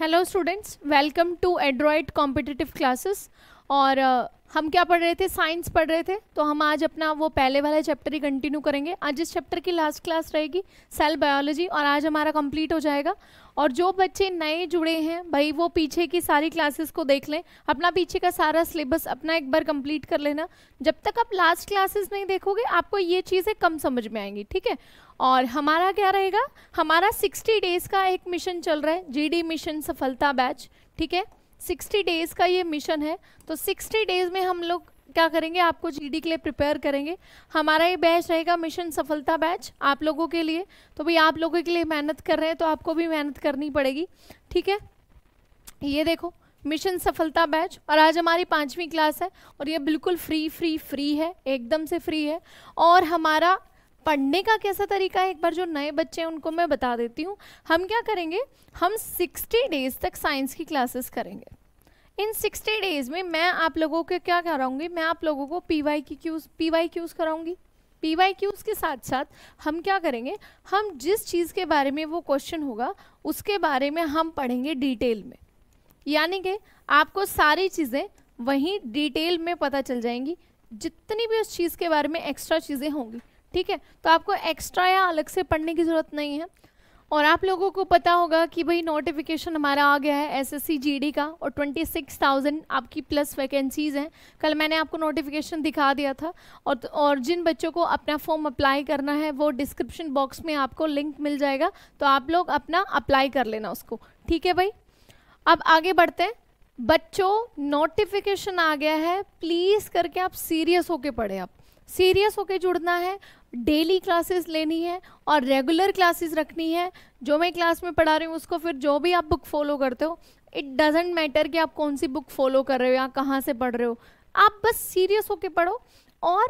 Hello students, welcome to Adroit Competitive Classes. और हम क्या पढ़ रहे थे? साइंस पढ़ रहे थे। तो हम आज अपना वो पहले वाला चैप्टर ही कंटिन्यू करेंगे। आज इस चैप्टर की लास्ट क्लास रहेगी सेल बायोलॉजी और आज हमारा कंप्लीट हो जाएगा। और जो बच्चे नए जुड़े हैं, भाई वो पीछे की सारी क्लासेस को देख लें। अपना पीछे का सारा सिलेबस अपना एक बार कंप्लीट कर लेना। जब तक आप लास्ट क्लासेस नहीं देखोगे, आपको ये चीज़ें कम समझ में आएँगी, ठीक है? और हमारा क्या रहेगा? हमारा 60 डेज़ का एक मिशन चल रहा है जीडी मिशन सफलता बैच ठीक है? 60 डेज़ का ये मिशन है तो 60 डेज़ में हम लोग क्या करेंगे, आपको जीडी के लिए प्रिपेयर करेंगे। हमारा ये बैच रहेगा मिशन सफलता बैच, आप लोगों के लिए। तो भाई, आप लोगों के लिए मेहनत कर रहे हैं तो आपको भी मेहनत करनी पड़ेगी, ठीक है? ये देखो, मिशन सफलता बैच, और आज हमारी पाँचवीं क्लास है, और ये बिल्कुल फ्री फ्री फ्री है, एकदम से फ्री है। और हमारा पढ़ने का कैसा तरीका है? एक बार जो नए बच्चे हैं, उनको मैं बता देती हूँ। हम क्या करेंगे? हम 60 डेज़ तक साइंस की क्लासेस करेंगे। इन 60 डेज़ में मैं आप लोगों को क्या कराऊँगी? मैं आप लोगों को पी वाई की क्यूज पी वाई क्यूज कराऊँगी। पी वाई क्यूज के साथ साथ हम क्या करेंगे? हम जिस चीज़ के बारे में वो क्वेश्चन होगा, उसके बारे में हम पढ़ेंगे डिटेल में। यानी कि आपको सारी चीज़ें वहीं डिटेल में पता चल जाएँगी। जितनी भी उस चीज़ के बारे में एक्स्ट्रा चीज़ें होंगी। ठीक है? तो आपको एक्स्ट्रा या अलग से पढ़ने की ज़रूरत नहीं है। और आप लोगों को पता होगा कि भाई नोटिफिकेशन हमारा आ गया है एसएससी जीडी का और 26,000 आपकी प्लस वैकेंसीज़ हैं। कल मैंने आपको नोटिफिकेशन दिखा दिया था और और जिन बच्चों को अपना फॉर्म अप्लाई करना है वो डिस्क्रिप्शन बॉक्स में आपको लिंक मिल जाएगा। तो आप लोग अपना अप्लाई कर लेना उसको। ठीक है भाई? अब आगे बढ़ते हैं। बच्चों नोटिफिकेशन आ गया है। प्लीज़ करके आप सीरियस होके पढ़े आप। सीरियस होके जुड़ना है डेली क्लासेस लेनी है और रेगुलर क्लासेस रखनी है। जो मैं क्लास में पढ़ा रही हूँ उसको फिर जो भी आप बुक फॉलो करते हो इट डजेंट मैटर कि आप कौन सी बुक फॉलो कर रहे हो या कहाँ से पढ़ रहे हो। आप बस सीरियस होके पढ़ो और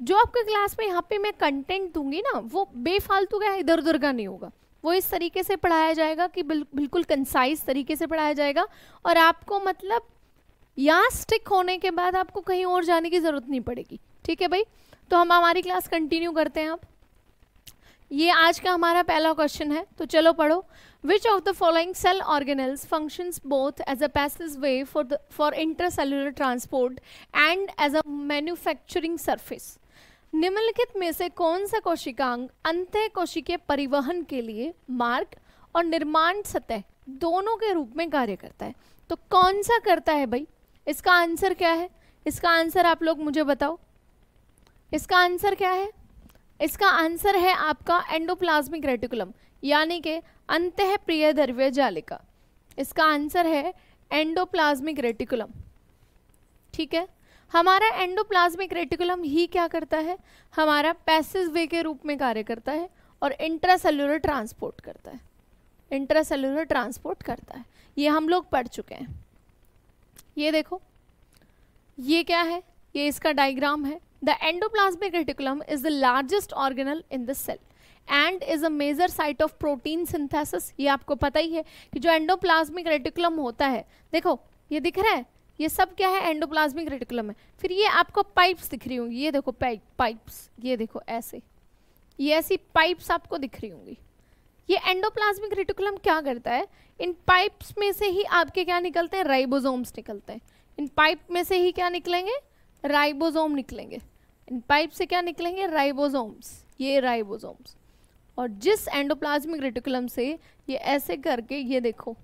जो आपके क्लास में यहाँ पे मैं कंटेंट दूँगी ना वो बेफालतू का इधर उधर का नहीं होगा। वो इस तरीके से पढ़ाया जाएगा कि बिल, बिल्कुल कंसाइज तरीके से पढ़ाया जाएगा और आपको मतलब यहाँ स्टिक होने के बाद आपको कहीं और जाने की ज़रूरत नहीं पड़ेगी। ठीक है भाई? तो हम हमारी क्लास कंटिन्यू करते हैं अब। ये आज का हमारा पहला क्वेश्चन है तो चलो पढ़ो। Which of the following cell organelles functions both as a passage way for the for intercellular transport and as a manufacturing surface निम्नलिखित में से कौन सा कोशिकांग अंत कोशिकीय परिवहन के लिए मार्ग और निर्माण सतह दोनों के रूप में कार्य करता है? तो कौन सा करता है भाई? इसका आंसर क्या है? इसका आंसर आप लोग मुझे बताओ। इसका आंसर क्या है? इसका आंसर है आपका एंडोप्लाज्मिक रेटिकुलम, यानी कि अंत प्रिय द्रव्य जालिका। इसका आंसर है एंडोप्लाज्मिक रेटिकुलम। ठीक है? हमारा एंडोप्लाज्मिक रेटिकुलम ही क्या करता है? हमारा पैसेज वे के रूप में कार्य करता है और इंट्रासेलुलर ट्रांसपोर्ट करता है। इंट्रासेलुलर ट्रांसपोर्ट करता है। ये हम लोग पढ़ चुके हैं। ये देखो। ये क्या है? ये इसका डायग्राम है। The endoplasmic reticulum is the largest organelle in the cell and is a major site of protein synthesis ये आपको पता ही है कि जो एंडोप्लाज्मिक रेटिकुलम होता है, देखो, ये दिख रहा है? ये सब क्या है? एंडोप्लाज्मिक रेटिकुलम है। फिर ये आपको पाइप्स दिख रही होंगी। ये देखो पाइप पाइप्स ये देखो ऐसे। ये ऐसी पाइप्स आपको दिख रही होंगी। ये एंडोप्लाज्मिक रेटिकुलम क्या करता है? इन पाइप्स में से ही आपके क्या निकलते हैं? राइबोसोम्स निकलते हैं। इन पाइप में से ही क्या निकलेंगे? राइबोसोम निकलेंगे। पाइप से क्या निकलेंगे? राइबोसोम्स। ये राइबोसोम्स। और जिस एंडोप्लाज्मिक रेटिकुलम से ये ऐसे करके, ये देखो,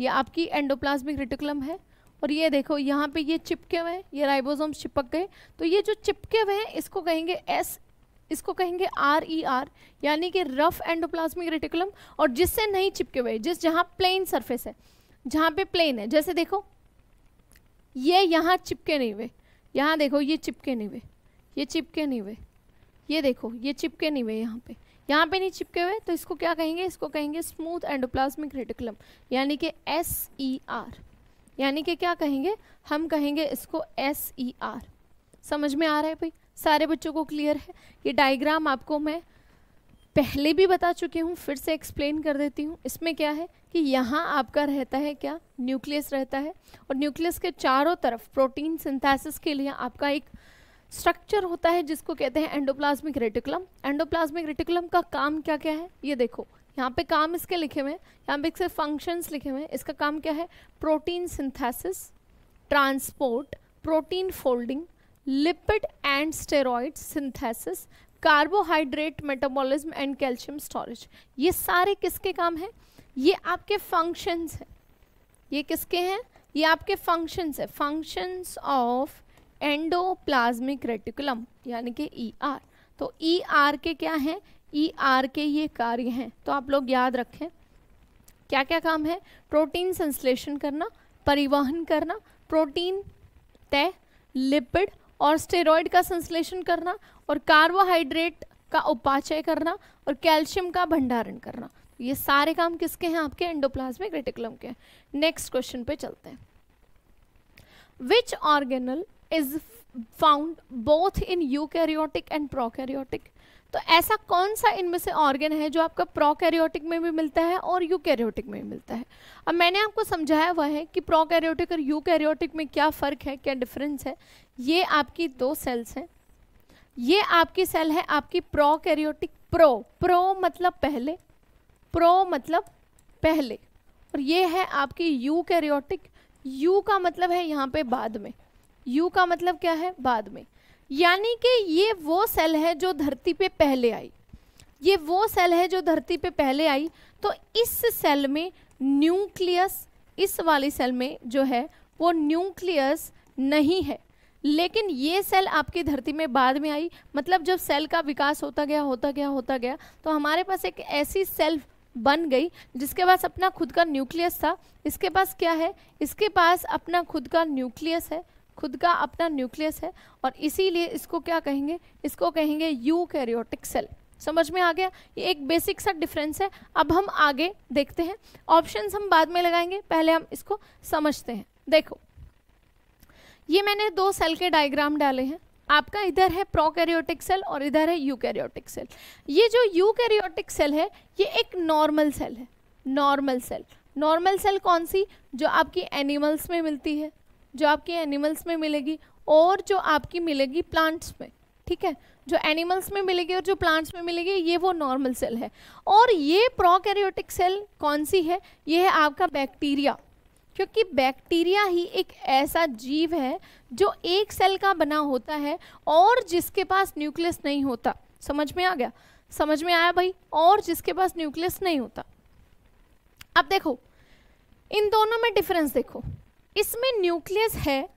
ये आपकी एंडोप्लाज्मिक रेटिकुलम है। और ये देखो, यहाँ पे ये चिपके हुए हैं, ये राइबोसोम्स चिपक गए। तो ये जो चिपके हुए हैं, इसको कहेंगे एस, इसको कहेंगे आर ई आर, यानी कि रफ एंडोप्लाज्मिक रेटिकुलम। और जिससे नहीं चिपके हुए, जिस, जहाँ प्लेन सरफेस है, जहाँ पे प्लेन है, जैसे देखो, ये यहाँ चिपके नहीं हुए, यहाँ देखो, ये चिपके नहीं हुए। ये चिपके नहीं हुए। ये देखो, ये चिपके नहीं हुए यहाँ पे। यहाँ पे नहीं चिपके हुए तो इसको क्या कहेंगे? इसको कहेंगे स्मूथ एंडोप्लाज्मिक रेटिकुलम यानी कि एस ई आर यानी कि क्या कहेंगे? हम कहेंगे इसको एस ई आर समझ में आ रहा है भाई? सारे बच्चों को क्लियर है? ये डायग्राम आपको मैं पहले भी बता चुकी हूँ, फिर से एक्सप्लेन कर देती हूँ। इसमें क्या है कि यहाँ आपका रहता है क्या? न्यूक्लियस रहता है। और न्यूक्लियस के चारों तरफ़ प्रोटीन सिंथेसिस के लिए आपका एक स्ट्रक्चर होता है जिसको कहते हैं एंडोप्लाज्मिक रेटिकुलम एंडोप्लाज्मिक रेटिकुलम का काम क्या क्या है? ये देखो, यहाँ पे काम इसके लिखे हुए हैं, यहाँ पे इसके फ़ंक्शंस लिखे हुए हैं. इसका काम क्या है? Protein synthesis transport protein folding lipid and steroid synthesis carbohydrate metabolism and calcium storage ये सारे किसके काम हैं? ये आपके फ़ंक्शंस हैं. ये किसके हैं? ये आपके फ़ंक्शंस है. फ़ंक्शंस ऑफ़ एंडोप्लाज्मिक रेटिकुलम यानी कि ई e आर तो ई e आर के क्या हैं? ई e आर के ये कार्य हैं। तो आप लोग याद रखें क्या क्या काम है? प्रोटीन संश्लेषण करना, परिवहन करना, प्रोटीन तय, लिपिड और स्टेरॉयड का संश्लेषण करना, और कार्बोहाइड्रेट का उपाचय करना, और कैल्शियम का भंडारण करना। ये सारे काम किसके हैं आपके? एंडोप्लाज्मिक रेटिकुलम के नेक्स्ट क्वेश्चन पे चलते हैं। Which organelle is found both in eukaryotic and prokaryotic तो ऐसा कौन सा इनमें से ऑर्गन है जो आपका प्रोकैरियोटिक में भी मिलता है और यूकैरियोटिक में भी मिलता है? अब मैंने आपको समझाया हुआ है कि प्रोकैरियोटिक और यूकैरियोटिक में क्या फ़र्क है, क्या डिफरेंस है। ये आपकी दो सेल्स हैं। ये आपकी सेल है आपकी प्रोकैरियोटिक प्रो प्रो मतलब पहले प्रो मतलब पहले। और ये है आपकी यू कैरियोटिक यू का मतलब है यहाँ पे बाद में। यू का मतलब क्या है? बाद में। यानी कि ये वो सेल है जो धरती पे पहले आई। ये वो सेल है जो धरती पे पहले आई तो इस सेल में न्यूक्लियस, इस वाली सेल में जो है, वो न्यूक्लियस नहीं है। लेकिन ये सेल आपकी धरती में बाद में आई। मतलब जब सेल का विकास होता गया होता गया होता गया तो हमारे पास एक ऐसी सेल बन गई, जिसके पास अपना खुद का न्यूक्लियस था। इसके पास क्या है? इसके पास अपना खुद का न्यूक्लियस है। खुद का अपना न्यूक्लियस है और इसीलिए इसको क्या कहेंगे? इसको कहेंगे यू कैरियोटिक सेल समझ में आ गया? ये एक बेसिक सा डिफरेंस है। अब हम आगे देखते हैं। ऑप्शंस हम बाद में लगाएँगे। पहले हम इसको समझते हैं। देखो, ये मैंने दो सेल के डायग्राम डाले हैं। आपका इधर है प्रोकैरियोटिक सेल और इधर है यूकैरियोटिक सेल ये जो यूकैरियोटिक सेल है, ये एक नॉर्मल सेल है। नॉर्मल सेल नॉर्मल सेल कौन सी? जो आपकी एनिमल्स में मिलती है। जो आपकी एनिमल्स में मिलेगी और जो आपकी मिलेगी प्लांट्स में, ठीक है? जो एनिमल्स में मिलेगी और जो प्लांट्स में मिलेगी, ये वो नॉर्मल सेल है। और ये प्रोकैरियोटिक सेल कौन सी है? ये है आपका बैक्टीरिया, क्योंकि बैक्टीरिया ही एक ऐसा जीव है जो एक सेल का बना होता है और जिसके पास न्यूक्लियस नहीं होता। समझ में आ गया? समझ में आया भाई? और जिसके पास न्यूक्लियस नहीं होता। अब देखो, इन दोनों में डिफरेंस देखो। इसमें न्यूक्लियस है,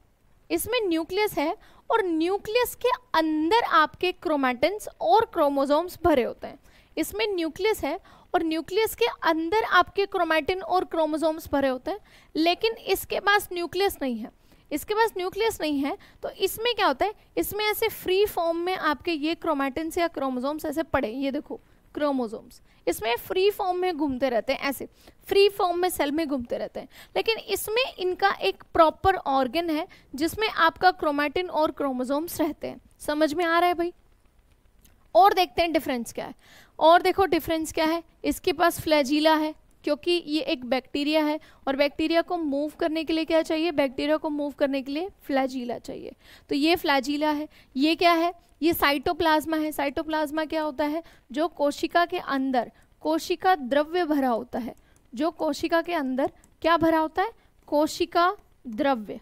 इसमें न्यूक्लियस है और न्यूक्लियस के अंदर आपके क्रोमेटिन्स और क्रोमोजोम्स भरे होते हैं। इसमें न्यूक्लियस है और न्यूक्लियस के अंदर आपके क्रोमेटिन और क्रोमोसोम्स भरे होते हैं, लेकिन इसके पास न्यूक्लियस नहीं है। इसके पास न्यूक्लियस नहीं है तो इसमें क्या होता है? इसमें ऐसे फ्री फॉर्म में आपके ये क्रोमेटिन या क्रोमोसोम्स ऐसे पड़े, ये देखो। क्रोमोसोम्स इसमें फ्री फॉर्म में घूमते रहते हैं, ऐसे। फ्री फॉर्म में सेल में घूमते रहते हैं। लेकिन इसमें इनका एक प्रॉपर ऑर्गन है, जिसमें आपका क्रोमैटिन और क्रोमोजोम्स रहते हैं। समझ में आ रहा है भाई? और देखते हैं डिफरेंस क्या है। और देखो डिफरेंस क्या है। इसके पास फ्लैजीला है। क्योंकि ये एक बैक्टीरिया है और बैक्टीरिया को मूव करने के लिए क्या चाहिए? बैक्टीरिया को मूव करने के लिए फ्लैजिला चाहिए। तो ये फ्लैजिला है। ये क्या है? ये साइटोप्लाज्मा है। साइटोप्लाज्मा क्या होता है? जो कोशिका के अंदर, कोशिका द्रव्य भरा होता है। जो कोशिका के अंदर क्या भरा होता है? कोशिका द्रव्य।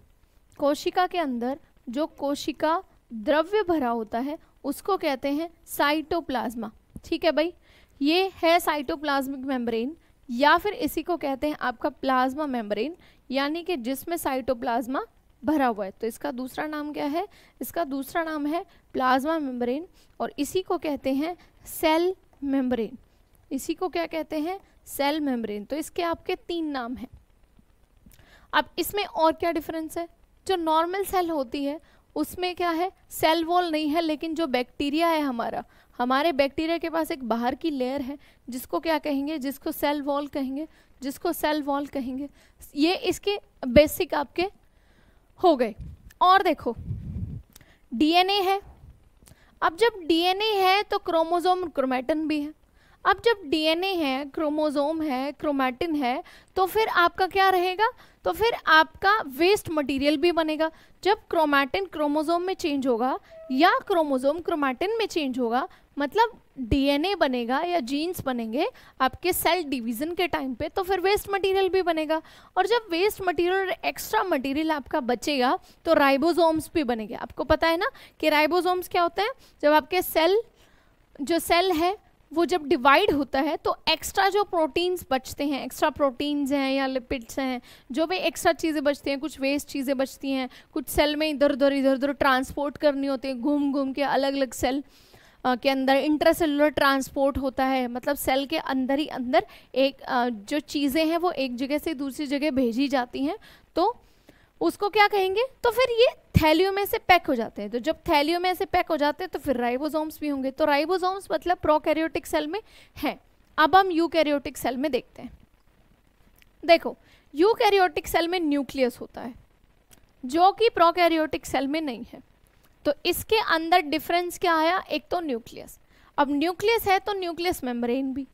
कोशिका के अंदर जो कोशिका द्रव्य भरा होता है, उसको कहते हैं साइटोप्लाज्मा। ठीक है भाई? ये है साइटोप्लाज्मिक मेम्ब्रेन। या फिर इसी को कहते हैं आपका प्लाज्मा मेम्ब्रेन, यानी कि जिसमें साइटोप्लाज्मा भरा हुआ है। तो इसका दूसरा नाम क्या है? इसका दूसरा नाम है प्लाज्मा मेम्ब्रेन और इसी को कहते हैं सेल मेम्ब्रेन। इसी को क्या कहते हैं? Cell membrane. तो इसके आपके तीन नाम हैं। अब इसमें और क्या डिफरेंस है? जो नॉर्मल सेल होती है उसमें क्या है? सेल वॉल नहीं है, लेकिन जो बैक्टीरिया है हमारा, हमारे बैक्टीरिया के पास एक बाहर की लेयर है, जिसको क्या कहेंगे? जिसको सेल वॉल कहेंगे, जिसको सेल वॉल कहेंगे। ये इसके बेसिक आपके हो गए। और देखो डीएनए है। अब जब डीएनए है तो क्रोमोजोम क्रोमेटन भी है। अब जब डीएनए है क्रोमोजोम है क्रोमेटिन है तो फिर आपका क्या रहेगा? तो फिर आपका वेस्ट मटेरियल भी बनेगा। जब क्रोमेटिन क्रोमोजोम में चेंज होगा या क्रोमोजोम क्रोमेटिन में चेंज होगा मतलब डीएनए बनेगा या जीन्स बनेंगे आपके सेल डिवीज़न के टाइम पे तो फिर वेस्ट मटेरियल भी बनेगा। और जब वेस्ट मटेरियल और एक्स्ट्रा मटेरियल आपका बचेगा तो राइबोसोम्स भी बनेंगे। आपको पता है ना कि राइबोसोम्स क्या होते हैं? जब आपके सेल जो सेल है वो जब डिवाइड होता है तो एक्स्ट्रा जो प्रोटीन्स बचते हैं एक्स्ट्रा प्रोटीन्स हैं या लिपिड्स हैं, जो भी एक्स्ट्रा चीज़ें बचती हैं, कुछ वेस्ट चीज़ें बचती हैं, कुछ सेल में इधर उधर इधर उधर ट्रांसपोर्ट करनी होती है घूम घूम के अलग अलग सेल के अंदर इंट्रासेलुलर ट्रांसपोर्ट होता है मतलब सेल के अंदर ही अंदर एक जो चीज़ें हैं, वो एक जगह से दूसरी जगह भेजी जाती हैं तो उसको क्या कहेंगे? तो फिर ये थैलियो में से पैक हो जाते हैं। तो जब थैलियो में से पैक हो जाते हैं तो फिर राइबोसोम्स भी होंगे। तो राइबोसोम्स मतलब प्रोकैरियोटिक सेल में है। अब हम यूकैरियोटिक सेल में देखते हैं। देखो, यूकैरियोटिक सेल में न्यूक्लियस होता है, जो कि प्रोकैरियोटिक सेल में नहीं है। तो इसके अंदर डिफरेंस क्या आया? एक तो न्यूक्लियस। अब न्यूक्लियस है तो न्यूक्लियस मेम्ब्रेन भी,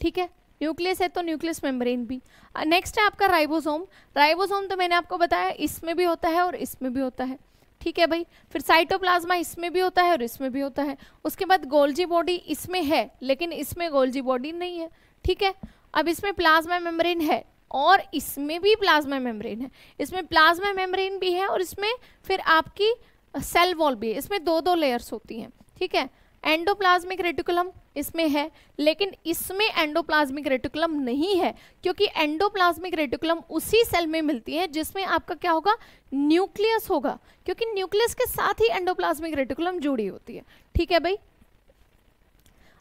ठीक है? न्यूक्लियस है तो न्यूक्लियस मेम्ब्रेन भी। नेक्स्ट है आपका राइबोसोम। राइबोसोम तो मैंने आपको बताया, इसमें भी होता है और इसमें भी होता है। ठीक है भाई? फिर साइटोप्लाज्मा इसमें भी होता है और इसमें भी होता है। उसके बाद गोल्जी बॉडी इसमें है, लेकिन इसमें गोल्जी बॉडी नहीं है। ठीक है? अब इसमें प्लाज्मा मेम्ब्रेन है और इसमें भी प्लाज्मा मेम्ब्रेन है। इसमें प्लाज्मा मेम्ब्रेन भी है और इसमें फिर आपकी सेल वॉल भी है। इसमें दो दो लेयर्स होती हैं। ठीक है? एंडोप्लाज्मिक रेटिकुलम इसमें है, लेकिन इसमें एंडोप्लाज्मिक रेटिकुलम नहीं है, क्योंकि एंडोप्लाज्मिक रेटिकुलम उसी सेल में मिलती है जिसमें आपका क्या होगा? न्यूक्लियस होगा, क्योंकि न्यूक्लियस के साथ ही एंडोप्लाज्मिक रेटिकुलम जुड़ी होती है। ठीक है भाई?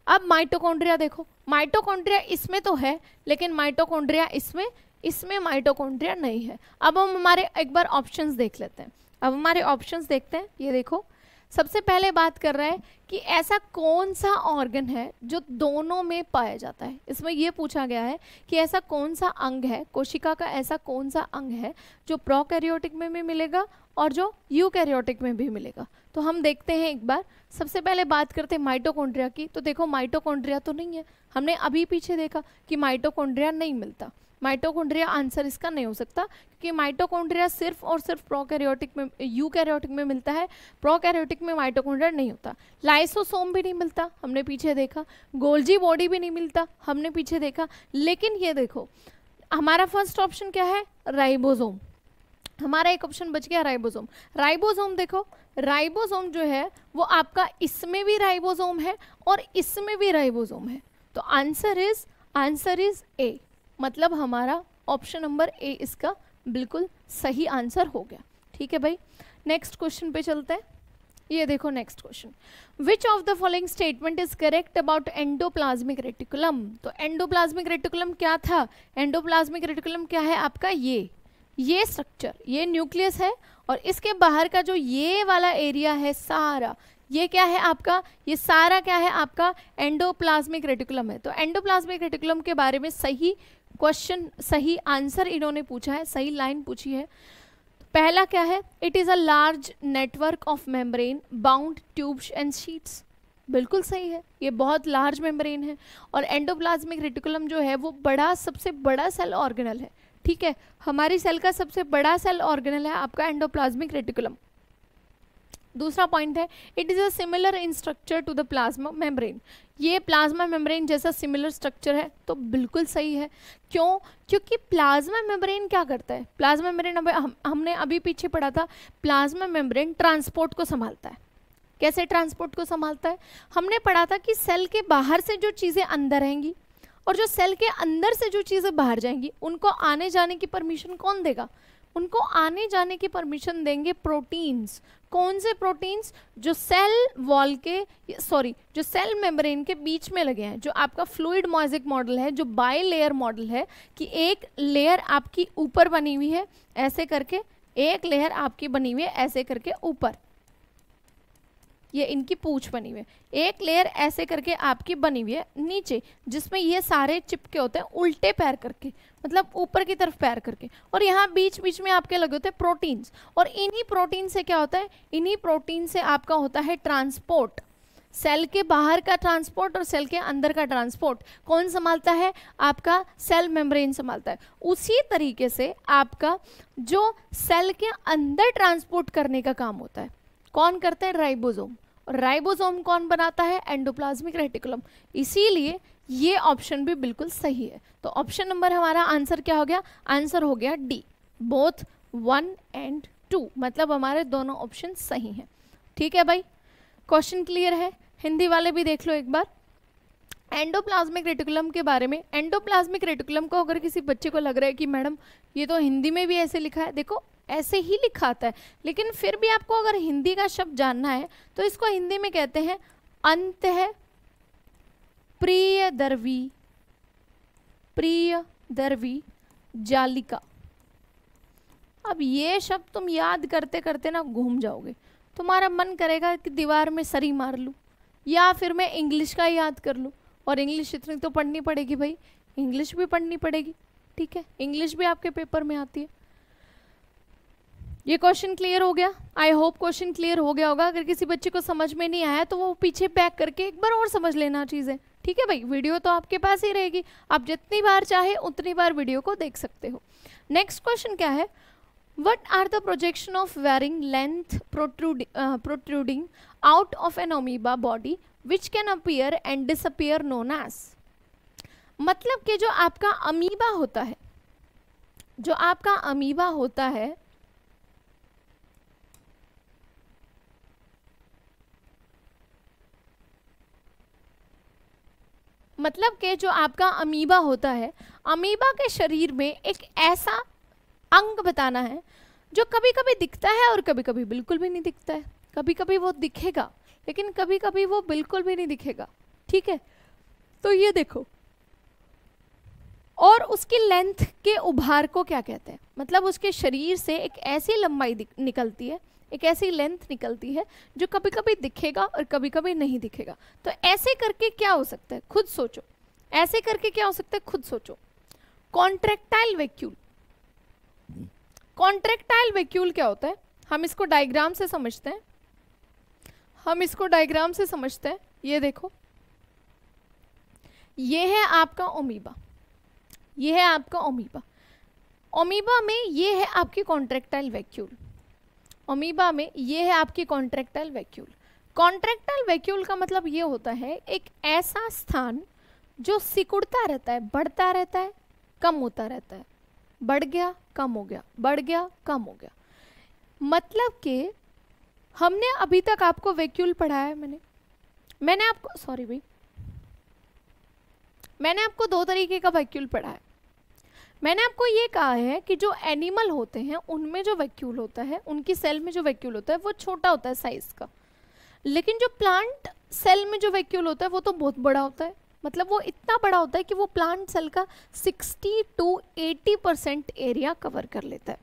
अब माइटोकॉन्ड्रिया देखो माइटोकॉन्ड्रिया इसमें तो है, लेकिन माइटोकॉन्ड्रिया इसमें इसमें माइटोकॉन्ड्रिया नहीं है। अब हम हमारे एक बार ऑप्शंस देख लेते हैं। अब हमारे ऑप्शंस देखते हैं, ये देखो। सबसे पहले बात कर रहे हैं कि ऐसा कौन सा ऑर्गन है जो दोनों में पाया जाता है? इसमें यह पूछा गया है कि ऐसा कौन सा अंग है, कोशिका का ऐसा कौन सा अंग है जो प्रोकैरियोटिक में भी मिलेगा और जो यूकैरियोटिक में भी मिलेगा? तो हम देखते हैं एक बार। सबसे पहले बात करते हैं माइटोकॉन्ड्रिया की। तो देखो माइटोकॉन्ड्रिया तो नहीं है। हमने अभी पीछे देखा कि माइटोकॉन्ड्रिया नहीं मिलता। माइटोकॉन्ड्रिया आंसर इसका नहीं हो सकता, क्योंकि माइटोकॉन्ड्रिया सिर्फ़ और सिर्फ़ प्रोकैरियोटिक में यू यूकैरियोटिक में मिलता है, प्रोकैरियोटिक में माइटोकॉन्ड्रिया नहीं होता। लाइसोसोम भी नहीं मिलता, हमने पीछे देखा। गोल्जी बॉडी भी नहीं मिलता, हमने पीछे देखा। लेकिन ये देखो, हमारा फ़र्स्ट ऑप्शन क्या है? राइबोसोम। हमारा एक ऑप्शन बच गया, राइबोसोम। राइबोसोम देखो, राइबोसोम जो है, वो आपका इसमें भी राइबोसोम है और इसमें भी राइबोसोम है। तो answer is answer is A. मतलब हमारा ऑप्शन नंबर ए इसका बिल्कुल सही आंसर हो गया। ठीक है भाई? नेक्स्ट क्वेश्चन पे चलते हैं। ये देखो next question which of the following statement is correct about endoplasmic reticulum तो एंडोप्लाज्मिक रेटिकुलम क्या था? एंडोप्लाज्मिक रेटिकुलम क्या है आपका? ये। ये स्ट्रक्चर ये न्यूक्लियस है और इसके बाहर का जो ये वाला एरिया है सारा, ये क्या है आपका? ये सारा क्या है आपका? एंडोप्लाज्मिक रेटिकुलम है। तो एंडोप्लाज्मिक रेटिकुलम के बारे में सही क्वेश्चन सही आंसर इन्होंने पूछा है, सही लाइन पूछी है। पहला क्या है? It is a large network of membrane bound tubes and sheets बिल्कुल सही है, ये बहुत लार्ज मेम्ब्रेन है। और एंडोप्लाज्मिक रेटिकुलम जो है, वो बड़ा, सबसे बड़ा सेल ऑर्गेनल है। ठीक है, हमारी सेल का सबसे बड़ा सेल ऑर्गेनल है आपका एंडोप्लाज्मिक रेटिकुलम दूसरा पॉइंट है it is a similar in structure to the plasma membrane ये प्लाज्मा मेम्ब्रेन जैसा सिमिलर स्ट्रक्चर है तो बिल्कुल सही है। क्यों? क्योंकि प्लाज्मा मेम्ब्रेन क्या करता है? प्लाज्मा मेम्ब्रेन अब हम, हमने अभी पीछे पढ़ा था प्लाज्मा मेम्ब्रेन ट्रांसपोर्ट को संभालता है। कैसे ट्रांसपोर्ट को संभालता है? हमने पढ़ा था कि सेल के बाहर से जो चीज़ें अंदर रहेंगी और जो सेल के अंदर से जो चीज़ें बाहर जाएँगी उनको आने जाने की परमिशन कौन देगा? उनको आने जाने की परमिशन देंगे प्रोटीन्स कौन से प्रोटीन्स जो सेल वॉल के सॉरी जो सेल मेम्ब्रेन के बीच में लगे हैं, जो आपका फ्लूइड मॉजिक मॉडल है, जो बाई लेयर मॉडल है, कि एक लेयर आपकी ऊपर बनी हुई है, ऐसे करके, एक लेयर आपकी बनी हुई है, ऐसे करके ऊपर। ये इनकी पूछ बनी हुई है। एक लेयर ऐसे करके आपकी बनी हुई है, नीचे, जिसमें ये सारे चिपके होते हैं, उल्टे पैर करके मतलब ऊपर की तरफ़ पैर करके। और यहाँ बीच बीच में आपके लगे होते हैं प्रोटीन्स और इन्हीं प्रोटीन से क्या होता है? इन्हीं प्रोटीन से आपका होता है ट्रांसपोर्ट सेल के बाहर का ट्रांसपोर्ट और सेल के अंदर का ट्रांसपोर्ट कौन संभालता है? आपका सेल मेम्ब्रेन संभालता है। उसी तरीके से आपका जो सेल के अंदर ट्रांसपोर्ट करने का काम होता है, कौन करते हैं? राइबोसोम और राइबोसोम कौन बनाता है? Endoplasmic reticulum. इसीलिए ये ऑप्शन भी बिल्कुल सही है। तो ऑप्शन नंबर हमारा आंसर क्या हो गया? आंसर हो गया D. Both one and two. मतलब हमारे दोनों ऑप्शन सही हैं। ठीक है भाई? क्वेश्चन क्लियर है? हिंदी वाले भी देख लो एक बार। एंडोप्लाज्मिक रेटिकुलम के बारे में। एंडोप्लाज्मिक रेटिकुलम को अगर किसी बच्चे को लग रहा है कि मैडम, ये तो हिंदी में भी ऐसे लिखा है। देखो ऐसे ही लिखा आता है। लेकिन फिर भी आपको अगर हिंदी का शब्द जानना है तो इसको हिंदी में कहते हैं, अंत है प्रिय दरवी प्रिय दरवी जालिका। अब ये शब्द तुम याद करते करते ना घूम जाओगे। तुम्हारा मन करेगा कि दीवार में सरी मार लूँ, या फिर मैं इंग्लिश का याद कर लूँ। और इंग्लिश इतनी तो पढ़नी पड़ेगी भाई, इंग्लिश भी पढ़नी पड़ेगी, ठीक है? इंग्लिश भी आपके पेपर में आती है। ये क्वेश्चन क्लियर हो गया? आई होप क्वेश्चन क्लियर हो गया होगा। अगर किसी बच्चे को समझ में नहीं आया तो वो पीछे बैक करके एक बार और समझ लेना चीज़ें। ठीक है भाई? वीडियो तो आपके पास ही रहेगी। आप जितनी बार चाहे, उतनी बार वीडियो को देख सकते हो। नेक्स्ट क्वेश्चन क्या है? What are the projection of varying length protruding out of an amoeba body which can appear and disappear known as मतलब कि जो आपका अमीबा होता है, जो आपका अमीबा होता है मतलब कि जो आपका अमीबा होता है, अमीबा के शरीर में एक ऐसा अंग बताना है, जो कभी कभी दिखता है और कभी कभी बिल्कुल भी नहीं दिखता है। कभी कभी वो दिखेगा, लेकिन कभी कभी वो बिल्कुल भी नहीं दिखेगा। ठीक है? तो ये देखो। और उसकी लेंथ के उभार को क्या कहते हैं? मतलब उसके शरीर से एक ऐसी लंबाई निकलती है एक ऐसी लेंथ निकलती है जो कभी कभी दिखेगा और कभी कभी नहीं दिखेगा। तो ऐसे करके क्या हो सकता है? खुद सोचो। ऐसे करके क्या हो सकता है? खुद सोचो। Contractile vacuole. कॉन्ट्रेक्टाइल वैक्यूल क्या होता है? हम इसको डायग्राम से समझते हैं। हम इसको डायग्राम से समझते हैं। ये देखो। ये है आपका ओमीबा ये है आपका ओमीबा ओमीबा में ये है आपकी कॉन्ट्रेक्टाइल वैक्यूल। ओमीबा में ये है आपकी कॉन्ट्रेक्टाइल वैक्यूल। कॉन्ट्रेक्टाइल वैक्यूल का मतलब ये होता है, एक ऐसा स्थान जो सिकुड़ता रहता है, बढ़ता रहता है, कम होता रहता है। बढ़ गया, कम हो गया, बढ़ गया, कम हो गया। मतलब कि हमने अभी तक आपको वैक्यूल पढ़ाया है मैंने। मैंने आपको, सॉरी भाई, मैंने आपको दो तरीके का वैक्यूल पढ़ाया मैंने आपको ये कहा है कि जो एनिमल होते हैं, उनमें जो वैक्यूल होता है, उनकी सेल में जो वैक्यूल होता है, वो छोटा होता है साइज़ का। लेकिन जो प्लांट सेल में जो वैक्यूल होता है, वो तो बहुत बड़ा होता है। मतलब वो इतना बड़ा होता है कि वो प्लांट सेल का 60 टू 80 परसेंट एरिया कवर कर लेता है।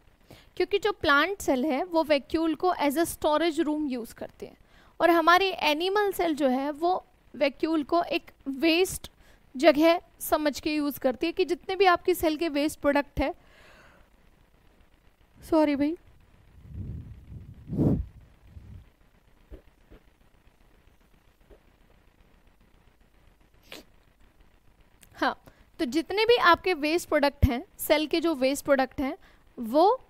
क्योंकि जो प्लांट सेल है, वो वैक्यूल को as a storage room use करते हैं। और हमारी एनिमल सेल जो है, वो वैक्यूल को एक वेस्ट जगह समझ के यूज़ करती है कि जितने भी आपकी सेल के वेस्ट प्रोडक्ट है। सॉरी भाई। हाँ तो जितने भी आपके वेस्ट प्रोडक्ट हैं, सेल के जो वेस्ट प्रोडक्ट हैं, वो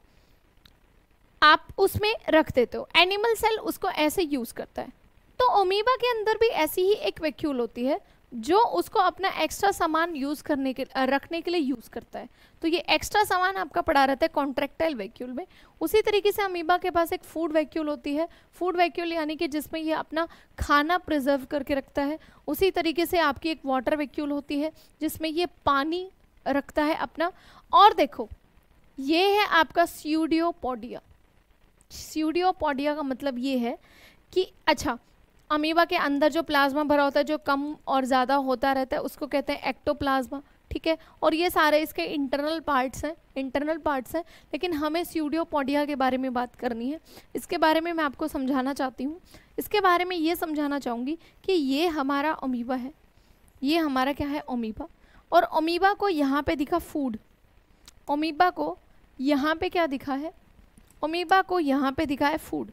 आप उसमें रख देते हो। एनिमल सेल उसको ऐसे यूज़ करता है। तो ओमीबा के अंदर भी ऐसी ही एक वैक्यूल होती है जो उसको अपना एक्स्ट्रा सामान यूज़ करने के रखने के लिए यूज़ करता है। तो ये एक्स्ट्रा सामान आपका पड़ा रहता है कॉन्ट्रेक्टाइल वैक्यूल में। उसी तरीके से अमीबा के पास एक फ़ूड वैक्यूल होती है। फ़ूड वैक्यूल यानी कि जिसमें ये अपना खाना प्रिजर्व करके रखता है। उसी तरीके से आपकी एक वाटर वैक्यूल होती है, जिसमें ये पानी रखता है अपना। और देखो, ये है आपका स्यूडियोपोडिया स्यूडियोपोडिया का मतलब ये है कि अच्छा अमीबा के अंदर जो प्लाज्मा भरा होता है, जो कम और ज़्यादा होता रहता है, उसको कहते हैं एक्टोप्लाज्मा ठीक है? और ये सारे इसके इंटरनल पार्ट्स हैं इंटरनल पार्ट्स हैं, लेकिन हमें स्यूडियोपोडिया के बारे में बात करनी है। इसके बारे में मैं आपको समझाना चाहती हूँ। इसके बारे में ये समझाना चाहूँगी कि ये हमारा अमीबा है। ये हमारा क्या है? ओमीबा और ओमीबा को यहाँ पे दिखा फ़ूड ओमीबा को यहाँ पे क्या दिखा है? ओमीबा को यहाँ पे दिखा है फ़ूड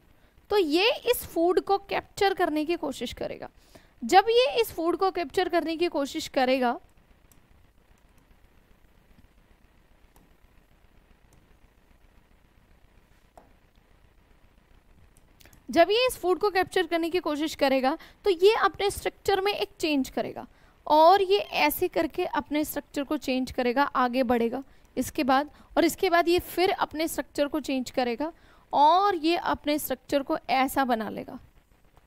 तो ये इस फ़ूड को कैप्चर करने की कोशिश करेगा। जब ये इस फ़ूड को कैप्चर करने की कोशिश करेगा, जब ये इस फ़ूड को कैप्चर करने की कोशिश करेगा तो ये अपने स्ट्रक्चर में एक चेंज करेगा और ये ऐसे करके अपने स्ट्रक्चर को चेंज करेगा, आगे बढ़ेगा। इसके बाद, और इसके बाद ये फिर अपने स्ट्रक्चर को चेंज करेगा। और ये अपने स्ट्रक्चर को ऐसा बना लेगा,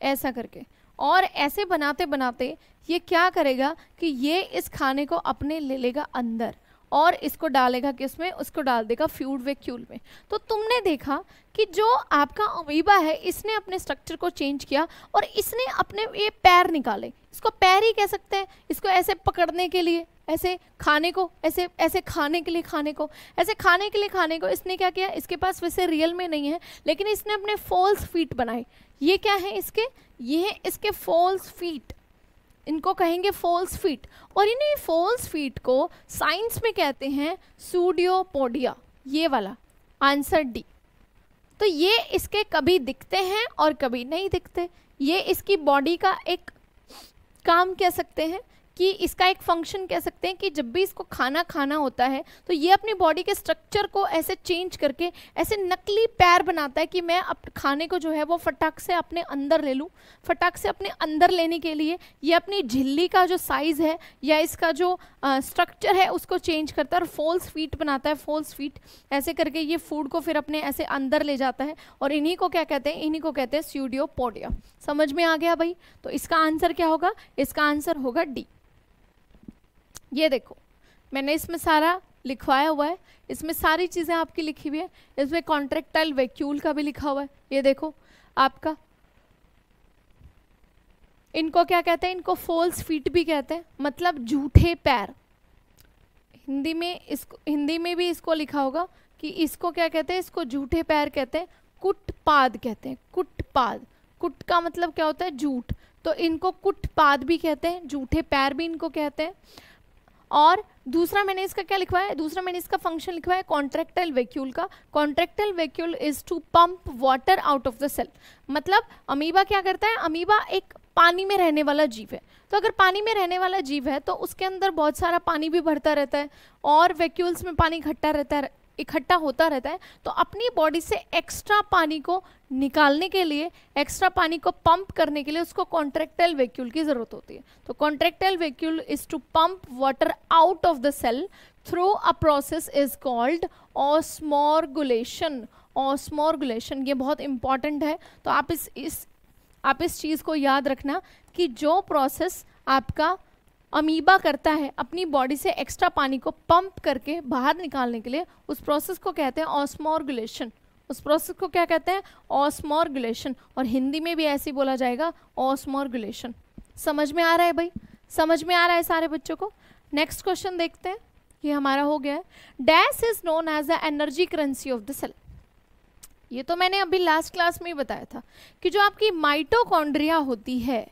ऐसा करके। और ऐसे बनाते बनाते ये क्या करेगा कि ये इस खाने को अपने ले लेगा अंदर और इसको डालेगा किसमें? उसको डाल देगा फ्यूड वैक्यूल में। तो तुमने देखा कि जो आपका अमीबा है, इसने अपने स्ट्रक्चर को चेंज किया और इसने अपने ये पैर निकाले। इसको पैर ही कह सकते हैं, इसको ऐसे पकड़ने के लिए। ऐसे खाने को, ऐसे ऐसे खाने के लिए खाने को, ऐसे खाने के लिए खाने को इसने क्या किया? इसके पास वैसे रियल में नहीं है, लेकिन इसने अपने फॉल्स फीट बनाए। ये क्या है इसके? ये है इसके फॉल्स फीट इनको कहेंगे फॉल्स फीट और इन्हें फॉल्स फीट को साइंस में कहते हैं सूडियोपोडिया ये वाला आंसर डी तो ये इसके कभी दिखते हैं और कभी नहीं दिखते। ये इसकी बॉडी का एक काम कह सकते हैं। कि इसका एक फ़ंक्शन कह सकते हैं कि जब भी इसको खाना खाना होता है तो ये अपनी बॉडी के स्ट्रक्चर को ऐसे चेंज करके, ऐसे नकली पैर बनाता है कि मैं अप, खाने को जो है वो फटाक से अपने अंदर ले लूँ। फटाक से अपने अंदर लेने के लिए ये अपनी झिल्ली का जो साइज़ है या इसका जो स्ट्रक्चर है उसको चेंज करता है और फोल्स फीट बनाता है फोल्स फीट ऐसे करके ये फ़ूड को फिर अपने ऐसे अंदर ले जाता है और इन्हीं को क्या कहते हैं, इन्हीं को कहते हैं स्यूडियोपोडिया समझ में आ गया भाई? तो इसका आंसर क्या होगा? इसका आंसर होगा डी ये देखो, मैंने इसमें सारा लिखवाया हुआ है, इसमें सारी चीज़ें आपकी लिखी हुई है, इसमें कॉन्ट्रेक्टाइल वैक्यूल का भी लिखा हुआ है, ये देखो, आपका, इनको क्या कहते हैं, इनको फोल्स फीट भी कहते हैं मतलब झूठे पैर। हिंदी में इसको, हिंदी में भी इसको लिखा होगा कि इसको क्या कहते हैं, इसको झूठे पैर कहते हैं, कुटपाद कहते हैं, कुटपाद। कुट का मतलब क्या होता है झूठ तो इनको कुटपाद भी कहते हैं झूठे पैर भी इनको कहते हैं। और दूसरा मैंने इसका क्या लिखवा है? दूसरा मैंने इसका फ़ंक्शन लिखवा है कॉन्ट्रेक्टाइल वैक्यूल का। Contractile vacuole is to pump water out of the cell मतलब अमीबा क्या करता है? अमीबा एक पानी में रहने वाला जीव है। तो अगर पानी में रहने वाला जीव है तो उसके अंदर बहुत सारा पानी भी भरता रहता है और वैक्यूल्स में पानी इकट्ठा रहता है इकट्ठा होता रहता है तो अपनी बॉडी से एक्स्ट्रा पानी को निकालने के लिए एक्स्ट्रा पानी को पंप करने के लिए उसको कॉन्ट्रेक्टाइल वैक्यूल की ज़रूरत होती है। तो contractile vacuole is to pump water out of the cell through a process is called osmoregulation osmoregulation ये बहुत इंपॉर्टेंट है। तो आप इस इस, आप इस चीज़ को याद रखना कि जो प्रोसेस आपका अमीबा करता है अपनी बॉडी से एक्स्ट्रा पानी को पंप करके बाहर निकालने के लिए। उस प्रोसेस को कहते हैं ऑस्मोरगुलेशन उस प्रोसेस को क्या कहते हैं? ऑस्मोरगुलेशन और हिंदी में भी ऐसे ही बोला जाएगा ऑस्मोरगुलेशन समझ में आ रहा है भाई? समझ में आ रहा है सारे बच्चों को? नेक्स्ट क्वेश्चन देखते हैं। ये हमारा हो गया है। Dash is known as the energy currency of the cell ये तो मैंने अभी लास्ट क्लास में ही बताया था कि जो आपकी माइटोकॉन्ड्रिया होती है,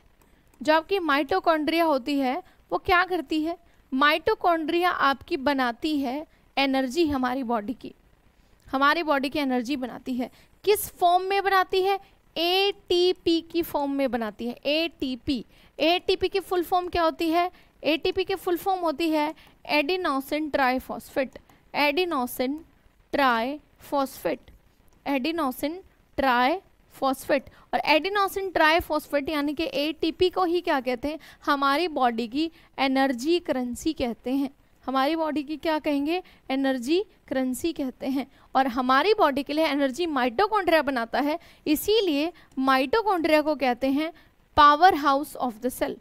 जो आपकी माइटोकॉन्ड्रिया होती है वो क्या करती है? माइटोकॉन्ड्रिया आपकी बनाती है एनर्जी हमारी बॉडी की। हमारी बॉडी की एनर्जी बनाती है। किस फॉर्म में बनाती है? एटीपी की फॉर्म में बनाती है। ए टी की फुल फॉर्म क्या होती है? एटीपी की फुल फॉर्म होती है adenosine triphosphate adenosine tri triphosphate adenosine tri phosphate और एडिनोसिन ट्राईफॉस्फेट यानी कि एटीपी को ही क्या कहते हैं? हमारी बॉडी की एनर्जी करेंसी कहते हैं। हमारी बॉडी की क्या कहेंगे? एनर्जी करेंसी कहते हैं। और हमारी बॉडी के लिए एनर्जी माइटोकॉन्ड्रिया बनाता है। इसीलिए माइटोकॉन्ड्रिया को कहते हैं power house of the cell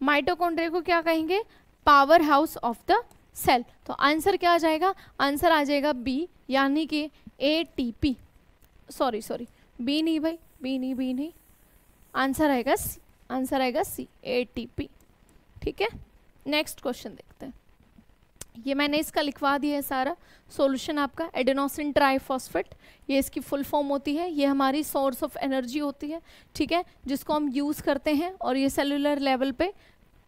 mitochondria को क्या कहेंगे? Power house of the cell तो आंसर क्या आ जाएगा? आंसर आ जाएगा बी यानी कि A T P sorry sorry B नहीं भाई बी नहीं बी नहीं. आंसर आएगा सी आंसर आएगा सी ए टी पी ठीक है? नेक्स्ट क्वेश्चन देखते हैं. ये मैंने इसका लिखवा दिया है सारा. सॉल्यूशन आपका एडेनोसिन ट्राईफॉस्फेट ये इसकी फुल फॉर्म होती है. ये हमारी सोर्स ऑफ़ एनर्जी होती है. ठीक है? जिसको हम यूज़ करते हैं और ये सेलुलर लेवल पे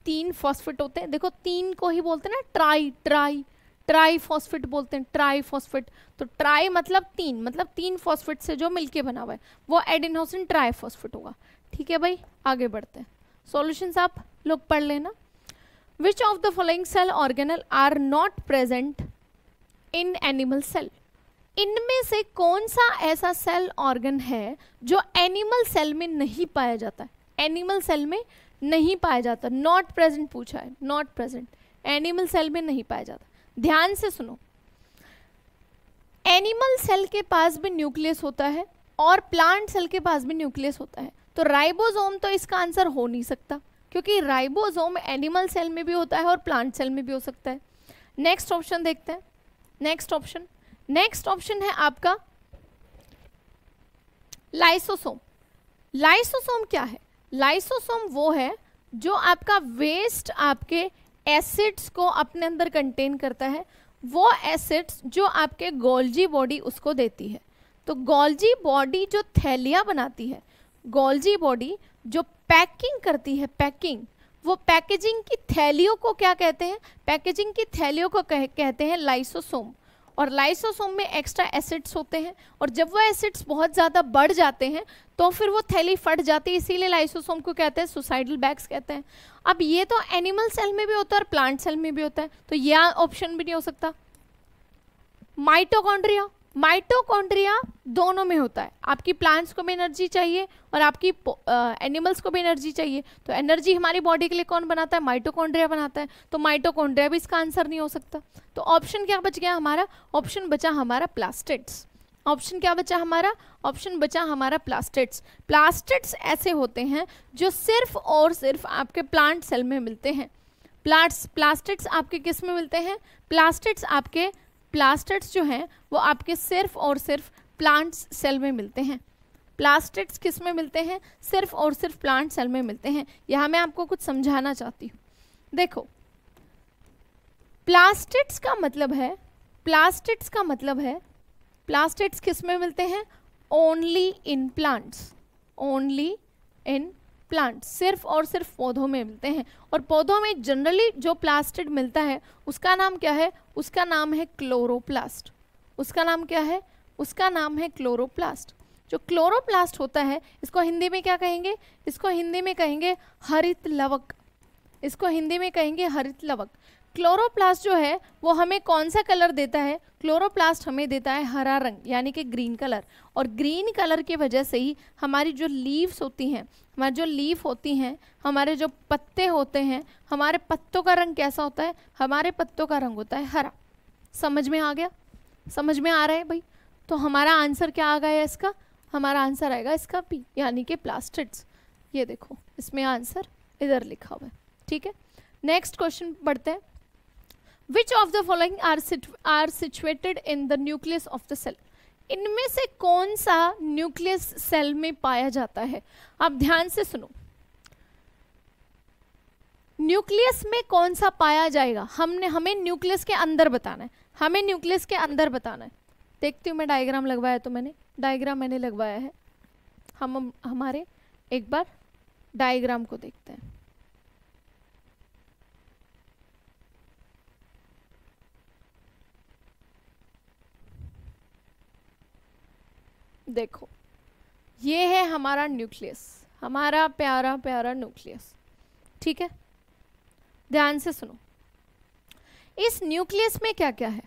तीन फॉस्फेट होते हैं. देखो, तीन को ही बोलते हैं ना ट्राई ट्राई ट्राई फॉस्फेट बोलते हैं ट्राई फॉस्फेट तो ट्राई मतलब तीन मतलब तीन फॉस्फेट से जो मिलके बना हुआ है, वो एडिनोसिन ट्राई फॉस्फेट होगा। ठीक है भाई, आगे बढ़ते हैं। सॉल्यूशन आप लोग पढ़ लेना। Which of the following cell organelle are not present in animal cell इनमें से कौन सा ऐसा सेल ऑर्गन है जो एनिमल सेल में नहीं पाया जाता एनिमल सेल में नहीं पाया जाता। नॉट प्रेजेंट पूछा है नॉट प्रेजेंट एनिमल सेल में नहीं पाया जाता। ध्यान से सुनो। एनिमल सेल के पास भी न्यूक्लियस होता है और प्लांट सेल के पास भी न्यूक्लियस होता है। तो राइबोसोम तो इसका आंसर हो नहीं सकता, क्योंकि राइबोसोम एनिमल सेल में भी होता है और प्लांट सेल में भी हो सकता है। नेक्स्ट ऑप्शन देखते हैं। नेक्स्ट ऑप्शन नेक्स्ट ऑप्शन है आपका लाइसोसोम लाइसोसोम क्या है? लाइसोसोम वो है जो आपका वेस्ट आपके एसिड्स को अपने अंदर कंटेन करता है वो एसिड्स जो आपके गोल्जी बॉडी उसको देती है। तो गोल्जी बॉडी जो थैलिया बनाती है गोल्जी बॉडी जो पैकिंग करती है पैकिंग वो पैकेजिंग की थैलियों को क्या कहते हैं? पैकेजिंग की थैलियों को कह, कहते हैं लाइसोसोम और लाइसोसोम में एक्स्ट्रा एसिड्स होते हैं, और जब वो एसिड्स बहुत ज़्यादा बढ़ जाते हैं तो फिर वो थैली फट जाती है, इसीलिए लाइसोसोम को कहते हैं सुसाइडल बैग्स कहते हैं। अब ये तो एनिमल सेल में भी होता है और प्लांट सेल में भी होता है तो यह ऑप्शन भी नहीं हो सकता। माइटोकॉन्ड्रिया माइटोकॉन्ड्रिया दोनों में होता है। आपकी प्लांट्स को भी एनर्जी चाहिए और आपकी एनिमल्स को भी एनर्जी चाहिए। तो एनर्जी हमारी बॉडी के लिए कौन बनाता है? माइटोकॉन्ड्रिया बनाता है। तो माइटोकॉन्ड्रिया भी इसका आंसर नहीं हो सकता। तो ऑप्शन क्या बच गया हमारा? ऑप्शन बचा हमारा प्लास्टिड्स ऑप्शन क्या बचा हमारा? ऑप्शन बचा हमारा प्लास्टिड्स प्लास्टिड्स ऐसे होते हैं जो सिर्फ़ और सिर्फ़ आपके प्लांट सेल में मिलते हैं। प्लांट्स प्लास्टिड्स आपके किसमें मिलते हैं? प्लास्टिड्स आपके प्लास्टिड्स जो हैं, वो आपके सिर्फ़ और सिर्फ़ प्लांट्स सेल में मिलते हैं। प्लास्टिड्स किसमें मिलते हैं? सिर्फ़ और सिर्फ़ प्लांट सेल में मिलते हैं। यहाँ मैं आपको कुछ समझाना चाहती हूँ। देखो प्लास्टिड्स का मतलब है प्लास्टिड्स का मतलब है प्लास्टिड्स किसमें मिलते हैं? Only in plants only in plant सिर्फ़ और सिर्फ़ पौधों में मिलते हैं। और पौधों में जनरली जो प्लास्टिड मिलता है, उसका नाम क्या है? उसका नाम है क्लोरोप्लास्ट उसका नाम क्या है? उसका नाम है क्लोरोप्लास्ट जो क्लोरोप्लास्ट होता है, इसको हिंदी में क्या कहेंगे? इसको हिंदी में कहेंगे हरित लवक इसको हिंदी में कहेंगे हरित लवक क्लोरोप्लास्ट जो है, वो हमें कौन सा कलर देता है? क्लोरोप्लास्ट हमें देता है हरा रंग, यानी कि ग्रीन कलर और ग्रीन कलर की वजह से ही हमारी जो लीव्स होती हैं, हमारी जो लीफ होती हैं, हमारे जो पत्ते होते हैं, हमारे पत्तों का रंग कैसा होता है? हमारे पत्तों का रंग होता है हरा. समझ में आ गया? समझ में आ रहा है भाई? तो हमारा आंसर क्या आ गया इसका? हमारा आंसर आएगा इसका पी यानी कि प्लास्टिड्स ये देखो, इसमें आंसर इधर लिखा हुआ है. ठीक है? नेक्स्ट क्वेश्चन पढ़ते हैं. Which of the following are are situated in the nucleus of the cell इनमें से कौन सा न्यूक्लियस सेल में पाया जाता है? आप ध्यान से सुनो। न्यूक्लियस में कौन सा पाया जाएगा? हमने, हमें न्यूक्लियस के अंदर बताना है। हमें न्यूक्लियस के अंदर बताना है। देखती हूँ मैं डायग्राम लगवाया तो मैंने। डायग्राम मैंने लगवाया है। हम हमारे एक बार डायग्राम को देखते हैं। देखो। ये है हमारा न्यूक्लियस, हमारा प्यारा प्यारा न्यूक्लियस। ठीक है? ध्यान से सुनो। इस न्यूक्लियस में क्या क्या है?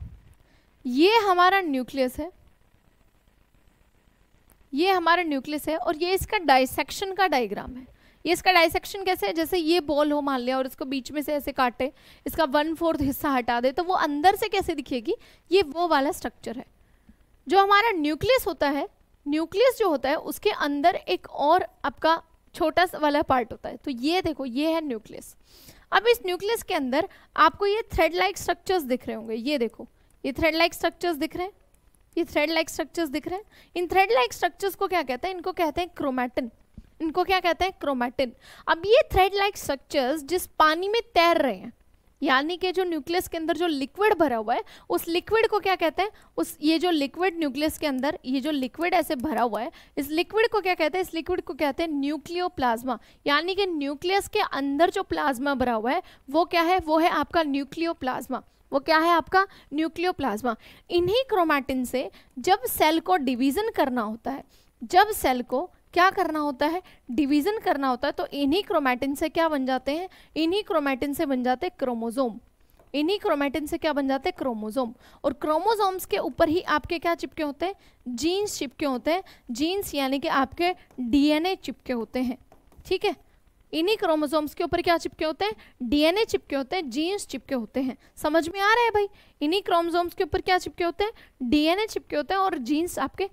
ये हमारा न्यूक्लियस है। ये हमारा न्यूक्लियस है और ये इसका डाइसेक्शन का डायग्राम है। ये इसका डाइसेक्शन कैसे है? जैसे ये बॉल हो मान लिया और इसको बीच में से ऐसे काटे, इसका वन फोर्थ हिस्सा हटा दे तो वो अंदर से कैसे दिखेगी? ये वो वाला स्ट्रक्चर है। जो हमारा न्यूक्लियस होता है न्यूक्लियस जो होता है, उसके अंदर एक और आपका छोटा सा वाला पार्ट होता है। तो ये देखो, ये है न्यूक्लियस। अब इस न्यूक्लियस के अंदर आपको ये थ्रेड लाइक स्ट्रक्चर्स दिख रहे होंगे। ये देखो, ये थ्रेड लाइक स्ट्रक्चर्स दिख रहे हैं। ये थ्रेड लाइक स्ट्रक्चर्स दिख रहे हैं। इन थ्रेड लाइक स्ट्रक्चर्स को क्या कहते हैं? इनको कहते हैं क्रोमैटिन इनको क्या कहते हैं? क्रोमैटिन अब ये थ्रेड लाइक स्ट्रक्चर्स जिस पानी में तैर रहे हैं यानी कि जो न्यूक्लियस के अंदर जो लिक्विड भरा हुआ है, उस लिक्विड को क्या कहते हैं? उस ये जो लिक्विड न्यूक्लियस के अंदर, ये जो लिक्विड ऐसे भरा हुआ है, इस लिक्विड को क्या कहते हैं? इस लिक्विड को कहते हैं न्यूक्लियोप्लाज्मा। यानी कि न्यूक्लियस के अंदर जो प्लाज्मा भरा हुआ है, वो क्या है? वो है आपका न्यूक्लियोप्लाज्मा। वो क्या है आपका? न्यूक्लियोप्लाज्मा। इन्हीं क्रोमैटिन से जब सेल को डिवीज़न करना होता है, जब सेल को क्या करना होता है? डिवीज़न करना होता है तो इन्हीं क्रोमैटिन से क्या बन जाते हैं? इन्हीं क्रोमैटिन से बन जाते हैं क्रोमोजोम इन्हीं क्रोमेटिन से क्या बन जाते हैं? क्रोमोजोम और क्रोमोजोम्स के ऊपर ही आपके क्या चिपके होते हैं? जीन्स चिपके होते हैं. जीन्स यानी कि आपके डीएनए चिपके होते हैं. ठीक है? इन्हीं क्रोमोसोम्स के ऊपर क्या चिपके होते हैं? डीएनए चिपके होते हैं. जीन्स चिपके होते हैं. समझ में आ रहा है भाई? इन्हीं क्रोमोसोम्स के ऊपर क्या चिपके होते हैं? डीएनए चिपके होते हैं और जीन्स आपके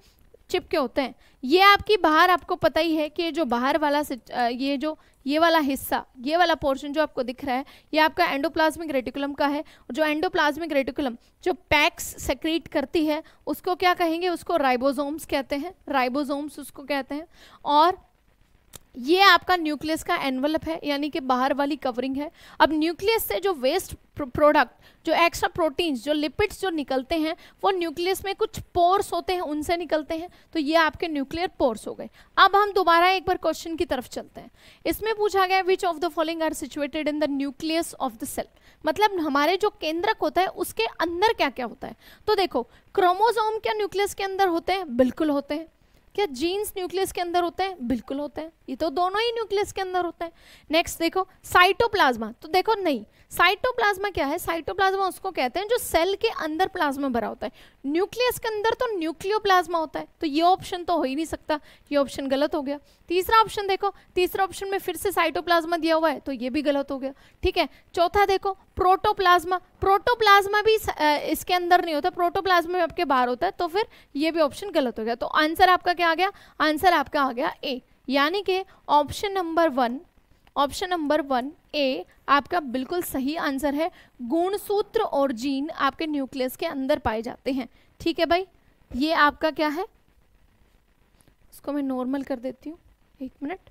चिपके होते हैं। ये आपकी बाहर आपको पता ही है कि जो बाहर वाला ये जो, ये वाला हिस्सा, ये वाला पोर्शन जो आपको दिख रहा है, ये आपका एंडोप्लाज्मिक रेटिकुलम का है। जो एंडोप्लाज्मिक रेटिकुलम जो पैक्स सेक्रेट करती है, उसको क्या कहेंगे? उसको राइबोसोम्स कहते हैं। राइबोसोम्स उसको कहते हैं। और ये आपका न्यूक्लियस का एनवलप है, यानी कि बाहर वाली कवरिंग है। अब न्यूक्लियस से जो वेस्ट प्रोडक्ट जो एक्स्ट्रा प्रोटीन्स जो लिपिड्स जो निकलते हैं, वो न्यूक्लियस में कुछ पोर्स होते हैं, उनसे निकलते हैं तो ये आपके न्यूक्लियर पोर्स हो गए। अब हम दोबारा एक बार क्वेश्चन की तरफ़ चलते हैं। इसमें पूछा गया which of the following are situated in the nucleus of the cell मतलब हमारे जो केंद्रक होता है, उसके अंदर क्या क्या होता है? तो देखो क्रोमोजोम क्या न्यूक्लियस के अंदर होते हैं? बिल्कुल होते हैं। क्या जीन्स न्यूक्लियस के अंदर होते हैं? बिल्कुल होते हैं। ये तो दोनों ही न्यूक्लियस के अंदर होते हैं। नेक्स्ट देखो साइटोप्लाज्मा तो देखो, नहीं साइटोप्लाज्मा क्या है? साइटोप्लाज्मा उसको कहते हैं जो सेल के अंदर प्लाज्मा भरा होता है। न्यूक्लियस के अंदर तो न्यूक्लियोप्लाज्मा होता है। तो ये ऑप्शन तो हो ही नहीं सकता। ये ऑप्शन गलत हो गया। तीसरा ऑप्शन देखो। तीसरा ऑप्शन में फिर से साइटोप्लाज्मा दिया हुआ है तो ये भी गलत हो गया। ठीक है? चौथा देखो। प्रोटोप्लाज्मा। प्रोटोप्लाज्मा भी इसके अंदर नहीं होता। प्रोटोप्लाज्मा आपके बाहर होता है तो फिर ये भी ऑप्शन गलत हो गया। तो आंसर आपका क्या आ गया? आंसर आपका आ गया ए यानी कि option number one option number one, A, आपका बिल्कुल सही आंसर है। गुणसूत्र और जीन आपके न्यूक्लियस के अंदर पाए जाते हैं। ठीक है भाई? ये आपका क्या है? इसको मैं नॉर्मल कर देती हूँ। एक मिनट।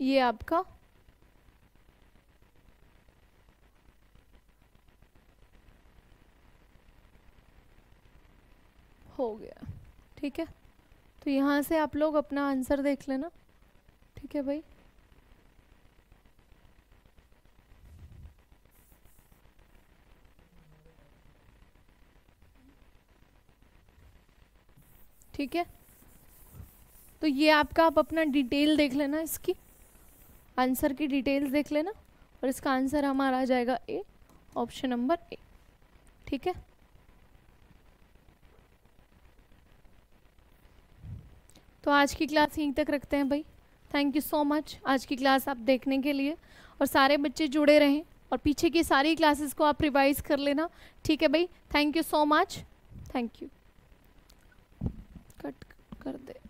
ये आपका? हो गया। ठीक है? तो यहाँ से आप लोग अपना आंसर देख लेना। ठीक है भाई? ठीक है? तो ये आपका आप अपना डिटेल देख लेना इसकी। आंसर की डिटेल्स देख लेना और इसका आंसर हमारा आ जाएगा ए, ऑप्शन नंबर ए। ठीक है? तो आज की क्लास यहीं तक रखते हैं भाई। थैंक यू सो मच आज की क्लास आप देखने के लिए और सारे बच्चे जुड़े रहें और पीछे की सारी क्लासेस को आप रिवाइज कर लेना। ठीक है भाई? Thank you so much thank you cut कर दे।